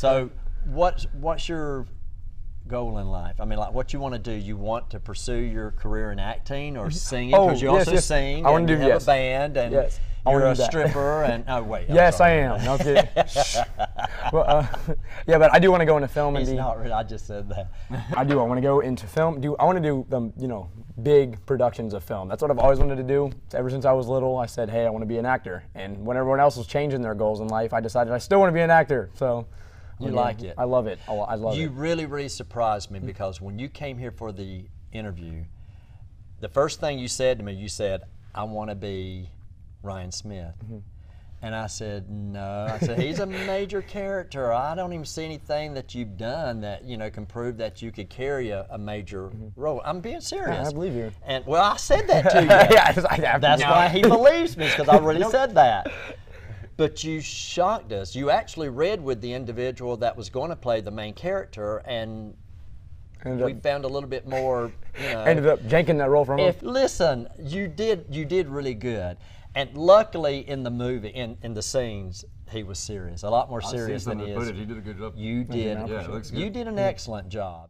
So, what's what's your goal in life? I mean, like, what you want to do? You want to pursue your career in acting or singing? Oh, Because you yes, also yes. sing. I wanna do- you have yes. a band, and Yes. You're a stripper. and oh wait, I'm yes, I am. No kidding. well, uh, yeah, but I do want to go into film and He's be. not really. I just said that. I do. I want to go into film. Do I want to do the you know big productions of film? That's what I've always wanted to do. Ever since I was little, I said, hey, I want to be an actor. And when everyone else was changing their goals in life, I decided I still want to be an actor. So. You like it. I love it. I lo- I love You it. You really, really surprised me because when you came here for the interview, the first thing you said to me, you said, I want to be Ryan Smith. Mm-hmm. And I said, no. I said, he's a major character. I don't even see anything that you've done that, you know, can prove that you could carry a, a major role. I'm being serious. Mm-hmm. I believe you. And, well, I said that to you. yeah, I, I, That's no. why he believes me, because I really said that. But you shocked us. You actually read with the individual that was going to play the main character, and ended we up, found a little bit more. You know, ended up janking that role from him. if listen, you did you did really good, and luckily in the movie in in the scenes he was serious, a lot more I've serious than he is. footage. He did a good job. You did. Yeah, it looks You did an excellent job.